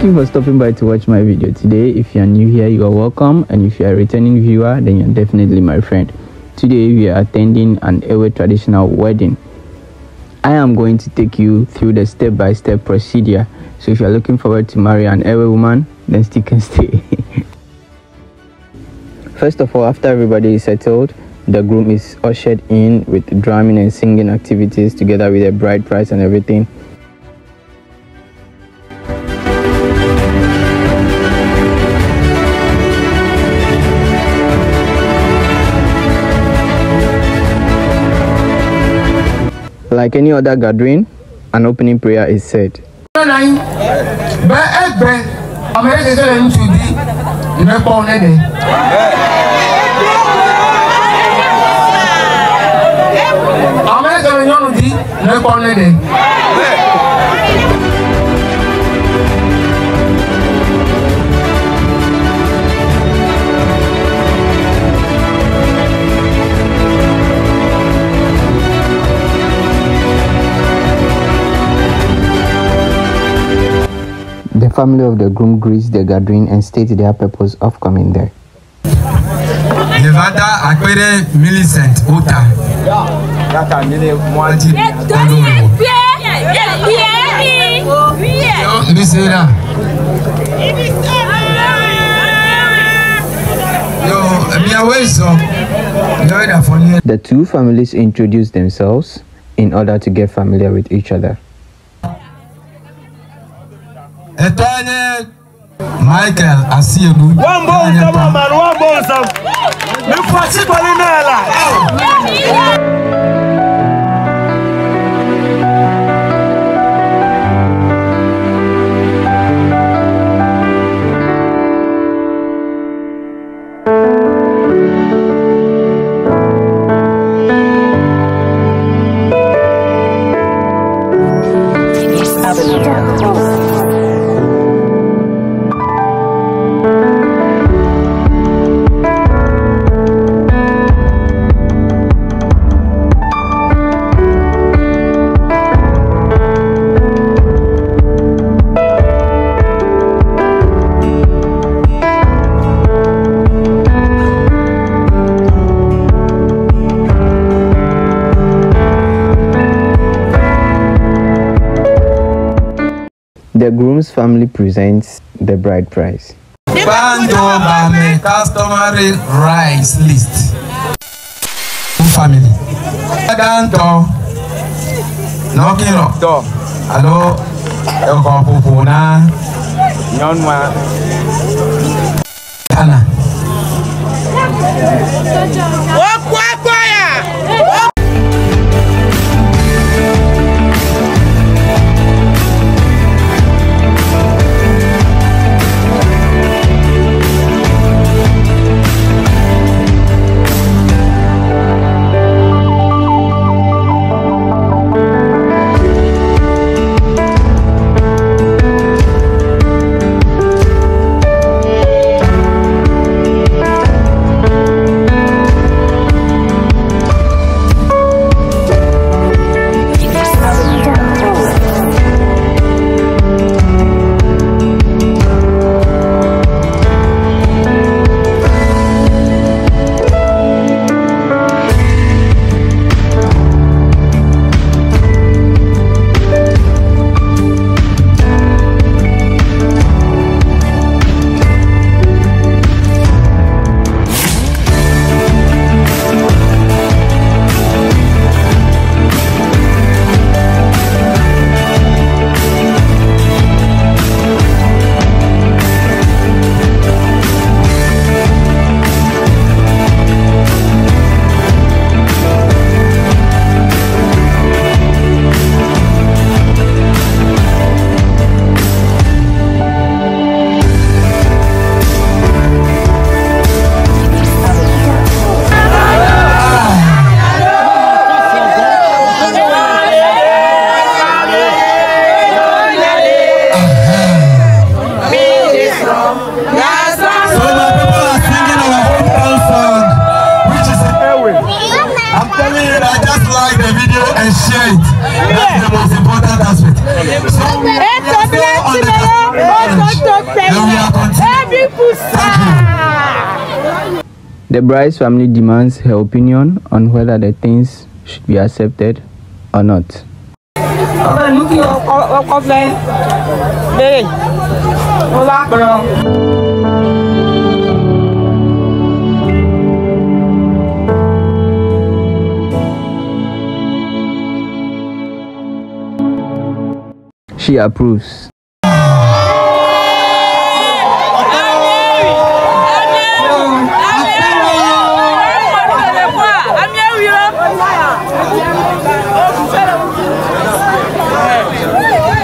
Thank you for stopping by to watch my video today. If you are new here, you are welcome. And if you are a returning viewer, then you're definitely my friend. Today we are attending an Ewe traditional wedding. I am going to take you through the step-by-step procedure. So if you're looking forward to marry an Ewe woman, then stick and stay. First of all, after everybody is settled, the groom is ushered in with drumming and singing activities together with the bride price and everything. Like any other gathering, an opening prayer is said. bẹ family of the groom greets the gathering and states their purpose of coming there. nevada akpẹrẹ millicent ota. The two families introduce themselves in order to get familiar with each other ɛtɔnye michael asiedu. wọn bọ nsọmọ mari wọn bọ nsọmọ mi fọ sikoli náà la. The groom's family presents the bride price. Bando Bame customary rice list. Family. Ganto. Nokiro. Do. Alo. Eko pupu na. Nyonwa. Kana. The bride's family demands her opinion on whether the things should be accepted or not. She ìlú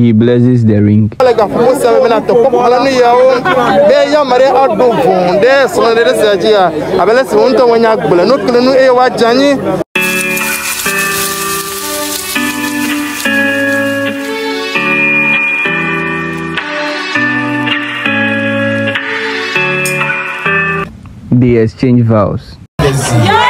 he blesses the ring. They exchange vows. Yeah!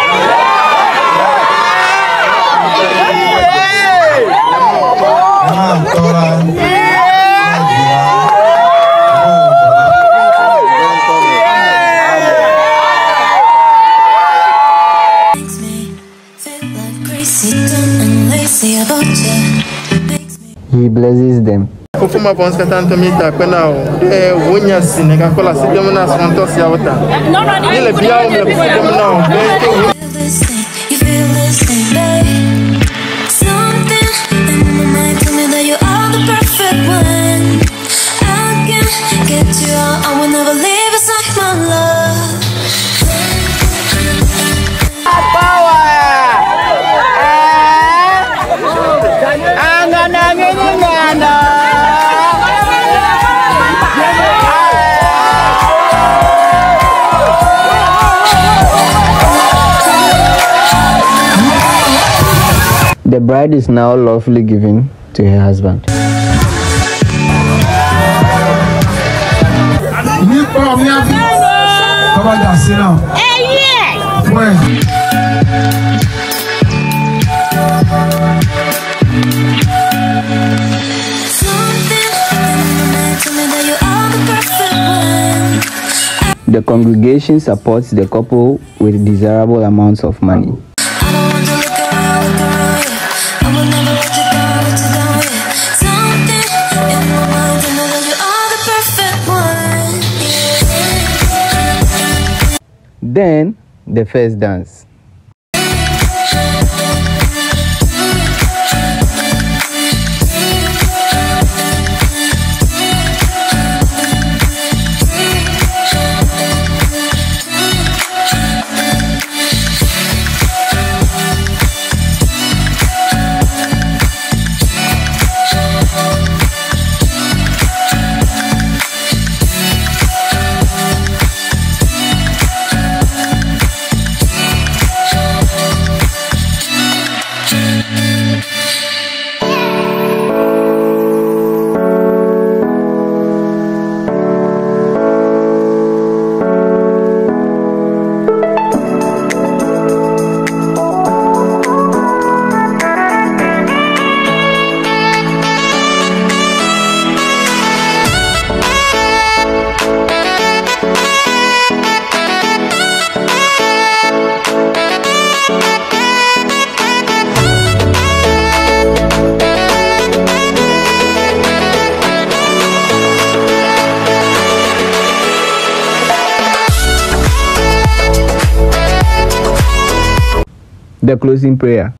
He blesses them. Kufuma bonska tanto mita kwenda o. Eh wonya sine kakola sidemuna santos ya wata. Ile biao mle kufuma nao. Beke The bride is now lawfully given to her husband. The congregation supports the couple with desirable amounts of money. Then the first dance. The closing prayer.